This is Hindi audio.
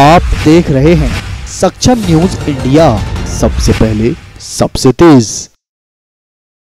आप देख रहे हैं सक्षम न्यूज़ इंडिया। सबसे पहले सबसे तेज।